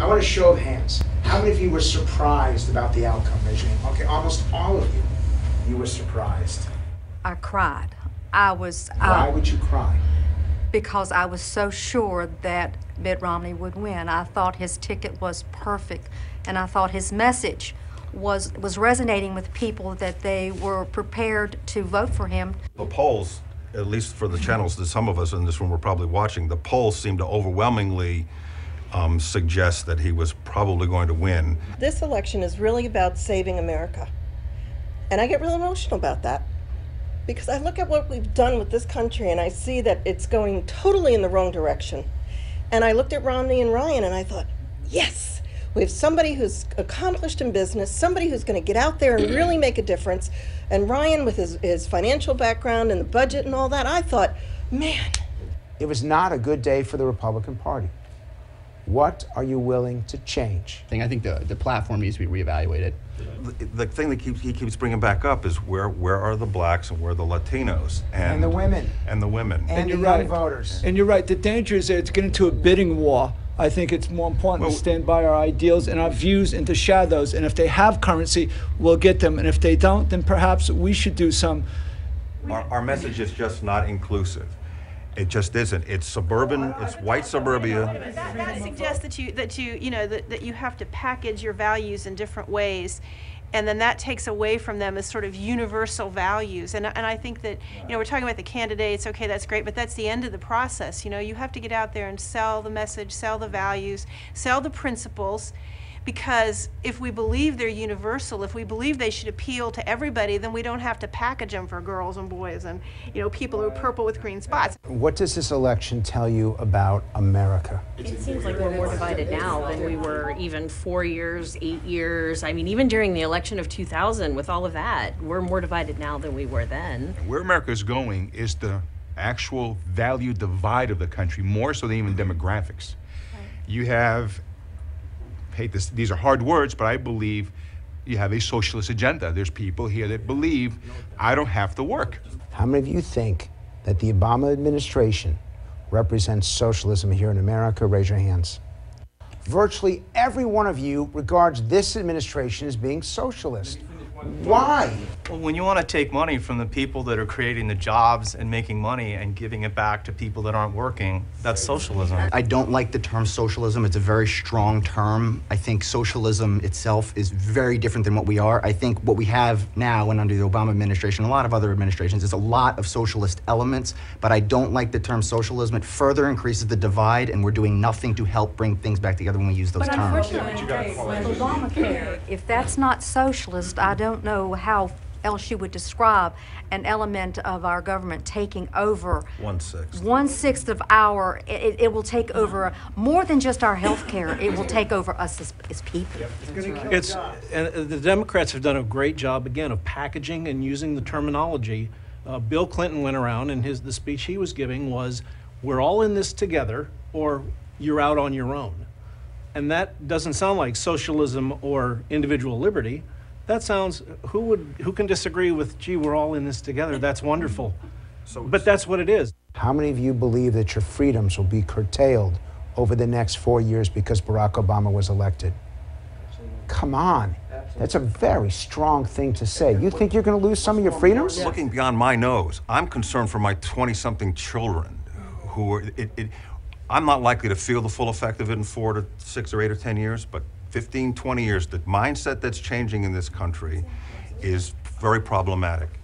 I want a show of hands. How many of you were surprised about the outcome? Raise your hand. Okay, almost all of you. You were surprised. I cried. I was Why uh, would you cry? because I was so sure that Mitt Romney would win. I thought his ticket was perfect, and I thought his message was was resonating with people that they were prepared to vote for him. The polls, at least for the channels that some of us in this room were probably watching, the polls seemed to overwhelmingly um, suggest that he was probably going to win. This election is really about saving America. And I get real emotional about that because I look at what we've done with this country and I see that it's going totally in the wrong direction. And I looked at Romney and Ryan and I thought, yes, we have somebody who's accomplished in business, somebody who's going to get out there and really make a difference. And Ryan, with his, his financial background and the budget and all that, I thought, man, It was not a good day for the Republican Party. What are you willing to change? thing. I think the, the platform needs to be reevaluated. The, the thing that keeps, he keeps bringing back up is where, where are the blacks and where are the Latinos? And the women. And the women. And, the you're young right. voters. And you're right. The danger is that it's getting to a bidding war. I think it's more important Well- to stand by our ideals and our views into shadows. And if they have currency, we'll get them. And if they don't, then perhaps we should do some. Our, our message is just not inclusive. It just isn't. It's suburban, it's white suburbia. That, that suggests that you, that you, you know, that, that you have to package your values in different ways. And then that takes away from them as sort of universal values. And, and I think that, you know, we're talking about the candidates, okay, that's great, but that's the end of the process. You know, you have to get out there and sell the message, sell the values, sell the principles. Because if we believe they're universal, if we believe they should appeal to everybody, then we don't have to package them for girls and boys and, you know, people who are purple with green spots. What does this election tell you about America? It seems like we're more divided now than we were even four years, eight years. I mean, even during the election of 2000, with all of that, we're more divided now than we were then. Where America is going is the actual value divide of the country, more so than even demographics. You have, hate this, these are hard words, but I believe you have a socialist agenda. There's people here that believe I don't have to work. How many of you think that the Obama administration represents socialism here in America? Raise your hands. Virtually every one of you regards this administration as being socialist. Why? Well, when you want to take money from the people that are creating the jobs and making money and giving it back to people that aren't working, that's socialism. I don't like the term socialism. It's a very strong term. I think socialism itself is very different than what we are. I think what we have now and under the Obama administration, a lot of other administrations, is a lot of socialist elements, but I don't like the term socialism. It further increases the divide, and we're doing nothing to help bring things back together when we use those But terms. unfortunately, with Obamacare, if that's not socialist, I don't know how else you would describe an element of our government taking over One sixth. one sixth of our. It, it will take over more than just our health care. It will take over us as, as people. It's, and uh, the Democrats have done a great job, again, of packaging and using the terminology. Uh, Bill Clinton went around, and his, the speech he was giving was, we're all in this together, or you're out on your own. And that doesn't sound like socialism or individual liberty. That sounds, who would, who can disagree with, gee, we're all in this together, that's wonderful. so But that's what it is. How many of you believe that your freedoms will be curtailed over the next four years because Barack Obama was elected? Absolutely. Come on. That's a very strong thing to say. You think you're going to lose some of your freedoms? Looking beyond my nose, I'm concerned for my 20 something children who are, it, it, I'm not likely to feel the full effect of it in four to six or eight or 10 years, but 15, 20 years, the mindset that's changing in this country is very problematic.